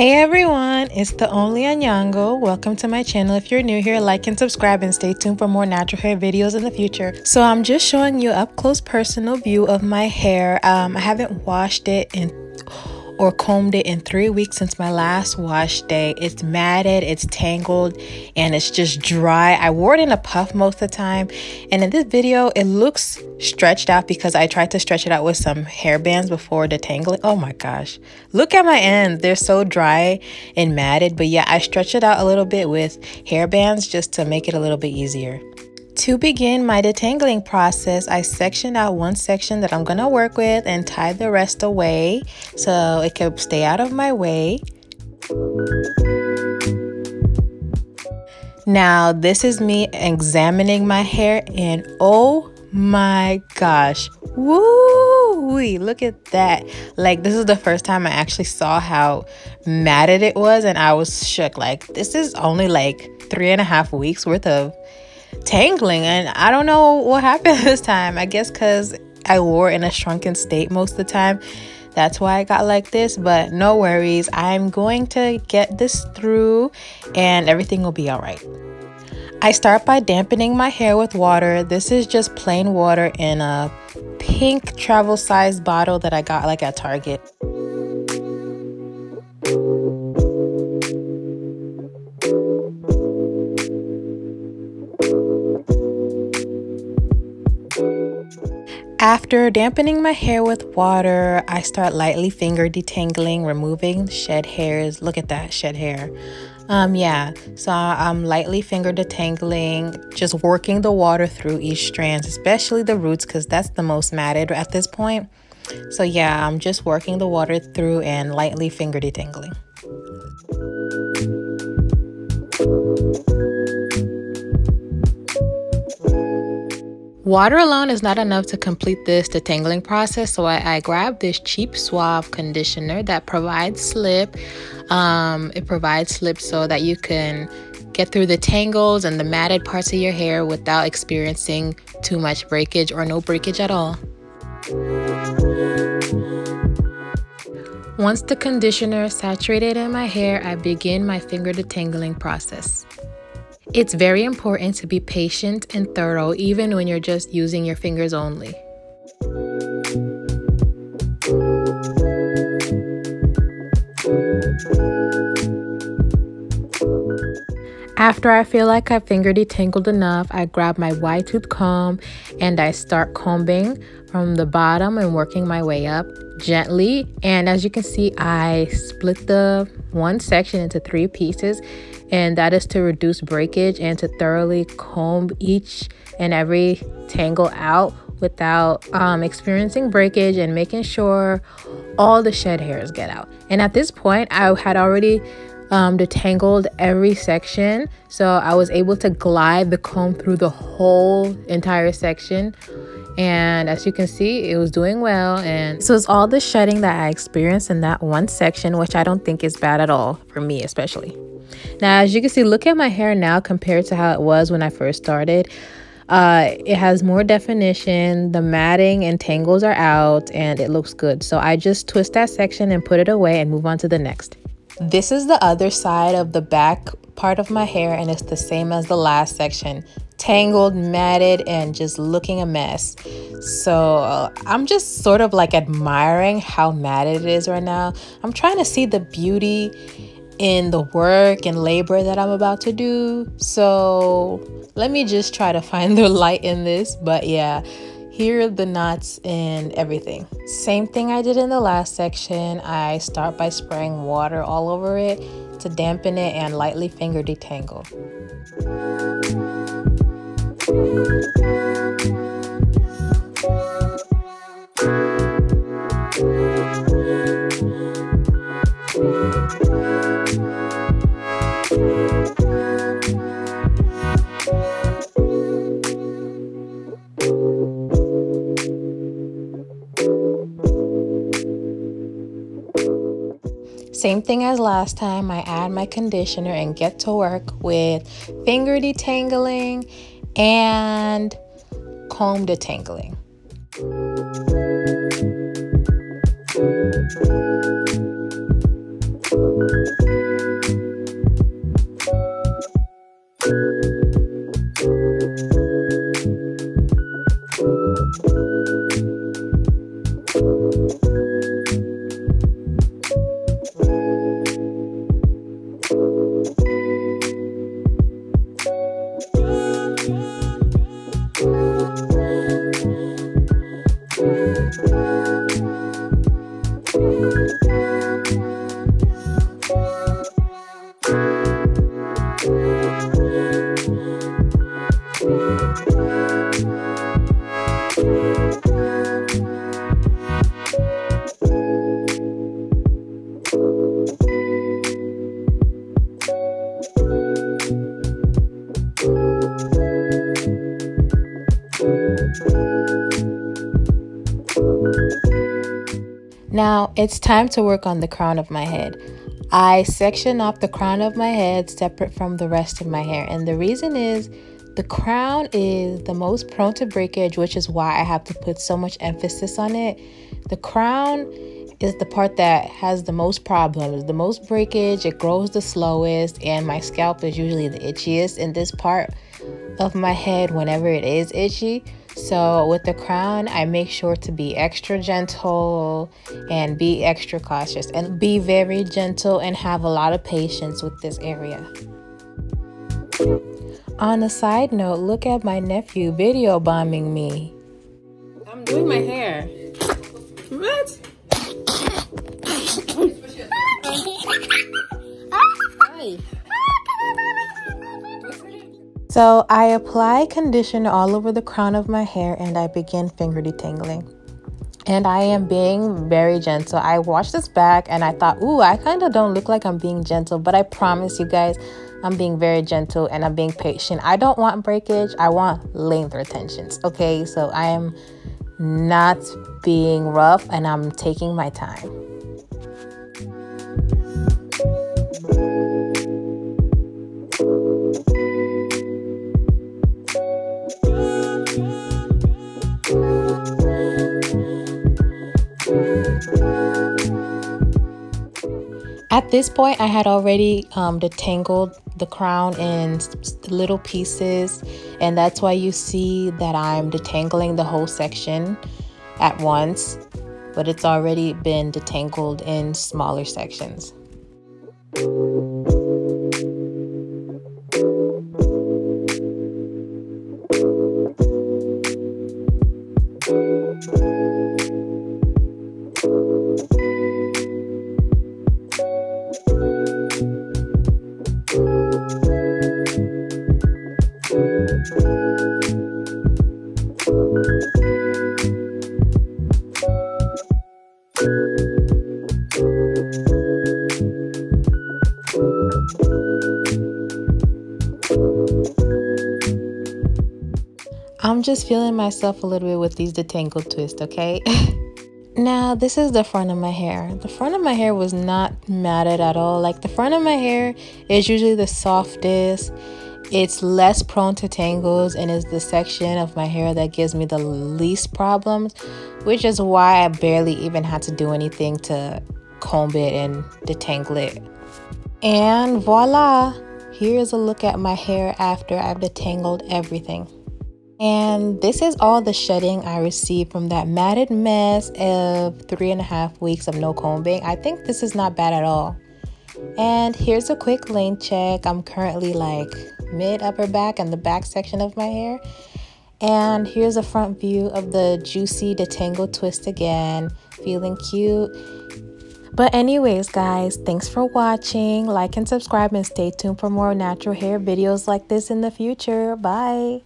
Hey everyone, it's the only Anyango. Welcome to my channel. If you're new here, like and subscribe and stay tuned for more natural hair videos in the future. So I'm just showing you up close personal view of my hair. Um, I haven't washed it in or combed it in three weeks since my last wash day. It's matted, it's tangled, and it's just dry. I wore it in a puff most of the time. And in this video, it looks stretched out because I tried to stretch it out with some hair bands before detangling. Oh my gosh. Look at my ends. They're so dry and matted. But yeah, I stretched it out a little bit with hair bands just to make it a little bit easier. To begin my detangling process, I sectioned out one section that I'm going to work with and tie the rest away so it could stay out of my way. Now, this is me examining my hair and oh my gosh, woo wee, look at that. Like, this is the first time I actually saw how matted it was, and I was shook. Like, this is only like three and a half weeks worth of tangling and I don't know what happened this time. I guess because I wore in a shrunken state most of the time. That's why I got like this, but no worries. I'm going to get this through and everything will be all right. I start by dampening my hair with water. This is just plain water in a pink travel size bottle that I got like at Target. After dampening my hair with water, I start lightly finger detangling, removing shed hairs. Look at that shed hair. Um, yeah, so I'm lightly finger detangling, just working the water through each strands, especially the roots, because that's the most matted at this point. So yeah, I'm just working the water through and lightly finger detangling. Water alone is not enough to complete this detangling process, so I, I grabbed this cheap Suave conditioner that provides slip. Um, it provides slip so that you can get through the tangles and the matted parts of your hair without experiencing too much breakage or no breakage at all. Once the conditioner is saturated in my hair, I begin my finger detangling process. It's very important to be patient and thorough even when you're just using your fingers only. After I feel like I've finger detangled enough, I grab my wide tooth comb and I start combing from the bottom and working my way up gently. And as you can see, I split the one section into three pieces and that is to reduce breakage and to thoroughly comb each and every tangle out without um, experiencing breakage and making sure all the shed hairs get out. And at this point, I had already um, detangled every section, so I was able to glide the comb through the whole entire section. And as you can see, it was doing well. And so it's all the shedding that I experienced in that one section, which I don't think is bad at all for me, especially. Now, as you can see, look at my hair now compared to how it was when I first started. Uh, it has more definition, the matting and tangles are out, and it looks good. So I just twist that section and put it away and move on to the next. This is the other side of the back part of my hair, and it's the same as the last section tangled, matted, and just looking a mess. So I'm just sort of like admiring how matted it is right now. I'm trying to see the beauty in the work and labor that I'm about to do. So let me just try to find the light in this. But yeah, here are the knots and everything. Same thing I did in the last section. I start by spraying water all over it to dampen it and lightly finger detangle. Same thing as last time, I add my conditioner and get to work with finger detangling and comb detangling. Now it's time to work on the crown of my head. I section off the crown of my head separate from the rest of my hair. And the reason is the crown is the most prone to breakage, which is why I have to put so much emphasis on it. The crown is the part that has the most problems, the most breakage, it grows the slowest, and my scalp is usually the itchiest in this part of my head whenever it is itchy. So with the crown, I make sure to be extra gentle and be extra cautious and be very gentle and have a lot of patience with this area. On a side note, look at my nephew video bombing me. I'm doing my hair. What? So I apply conditioner all over the crown of my hair and I begin finger detangling. And I am being very gentle. I watched this back and I thought, ooh, I kind of don't look like I'm being gentle, but I promise you guys, I'm being very gentle and I'm being patient. I don't want breakage, I want length retentions. Okay, so I am not being rough and I'm taking my time. At this point, I had already um, detangled the crown in little pieces, and that's why you see that I'm detangling the whole section at once, but it's already been detangled in smaller sections. I'm just feeling myself a little bit with these detangled twists, okay? now, this is the front of my hair. The front of my hair was not matted at all. Like, the front of my hair is usually the softest. It's less prone to tangles and is the section of my hair that gives me the least problems, which is why I barely even had to do anything to comb it and detangle it. And voila! Here is a look at my hair after I've detangled everything. And this is all the shedding I received from that matted mess of three and a half weeks of no combing. I think this is not bad at all. And here's a quick length check. I'm currently like mid upper back and the back section of my hair. And here's a front view of the juicy detangle twist again. Feeling cute. But anyways, guys, thanks for watching. Like and subscribe and stay tuned for more natural hair videos like this in the future. Bye.